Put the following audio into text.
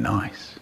Nice.